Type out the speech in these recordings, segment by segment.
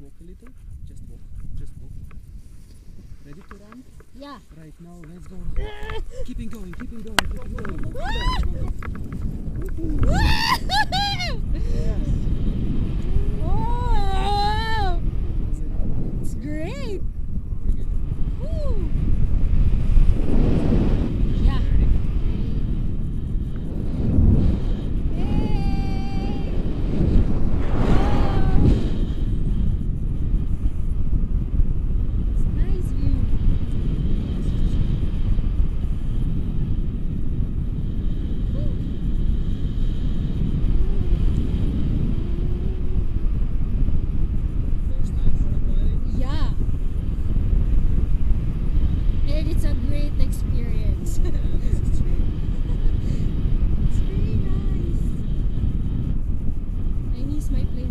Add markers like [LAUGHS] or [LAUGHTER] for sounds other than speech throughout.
Walk a little. Just walk. Just walk. Ready to run? Yeah. Right now, let's go. keeping going, keeping going, keeping going. Keep going. Keep going. [LAUGHS]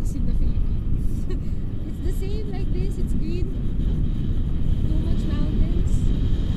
banks in the Philippines. [LAUGHS] it's the same like this, it's green. Too much mountains.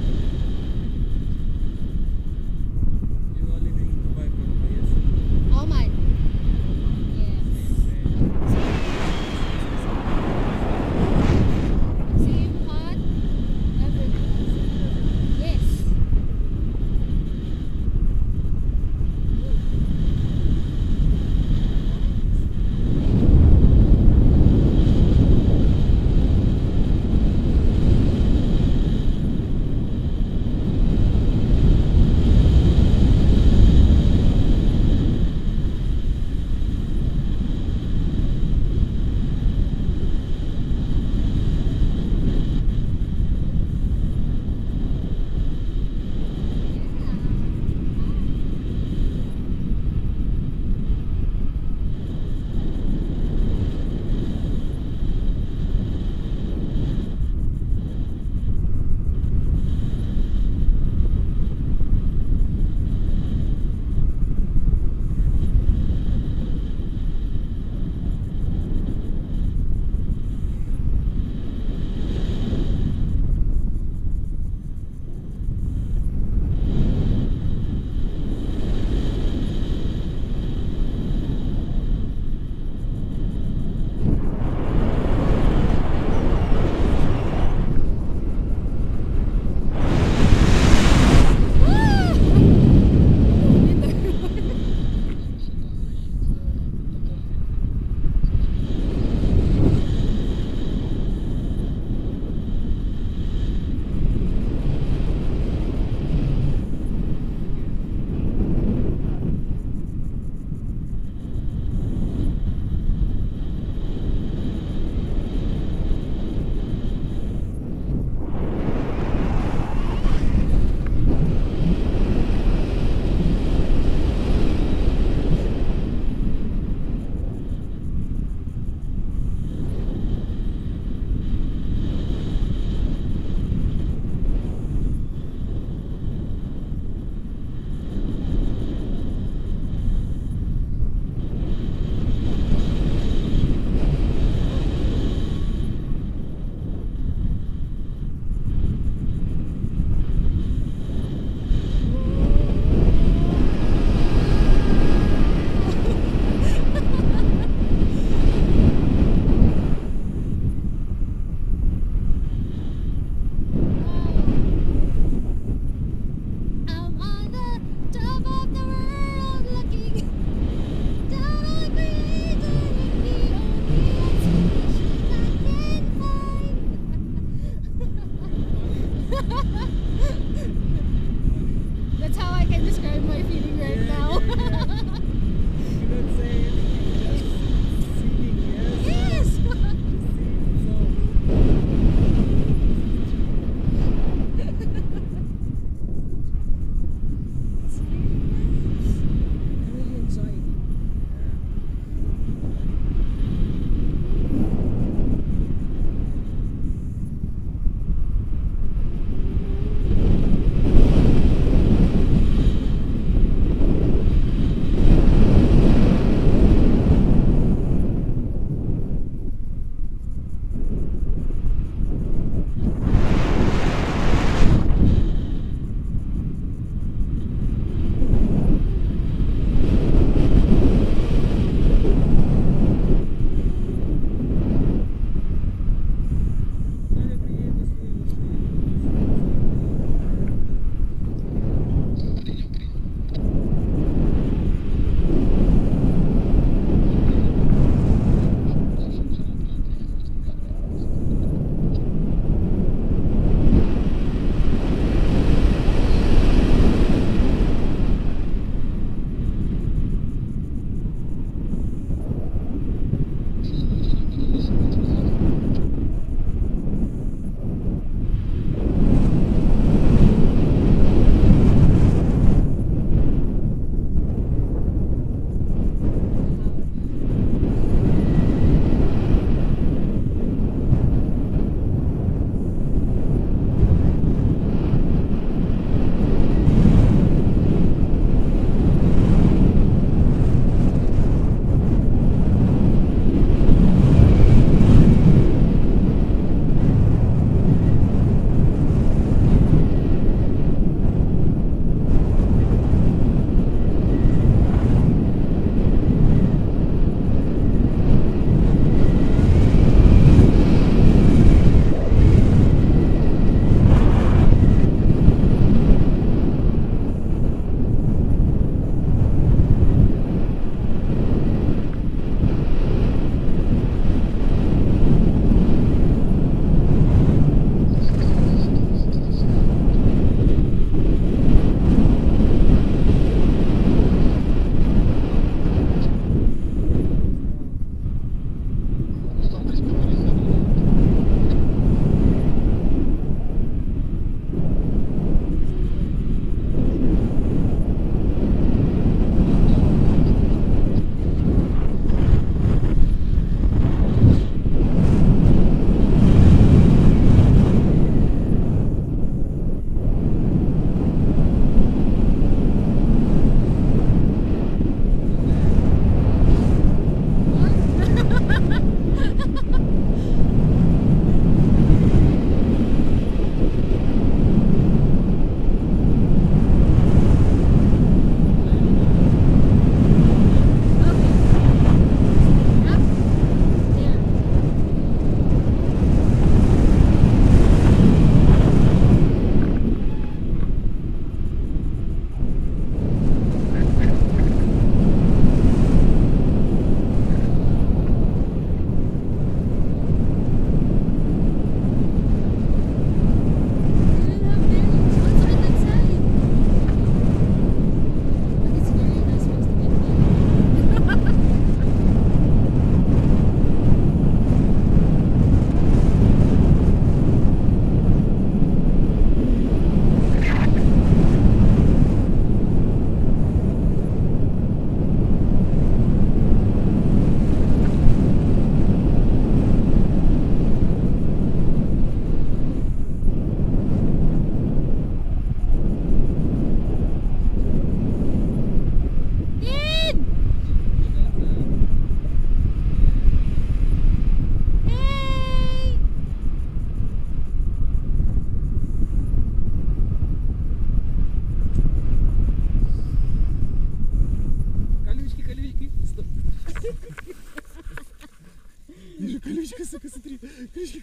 This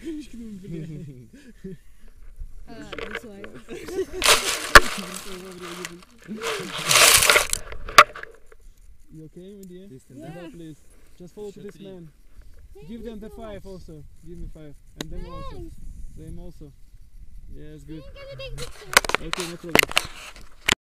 one. You okay, my dear? Listen, Yeah. up, please. Just follow to this Chatri. man. Thank Give them the so five also. Give me five. And them also. Thanks. Them also. Yes, good. Can you take picture? Okay, no problem.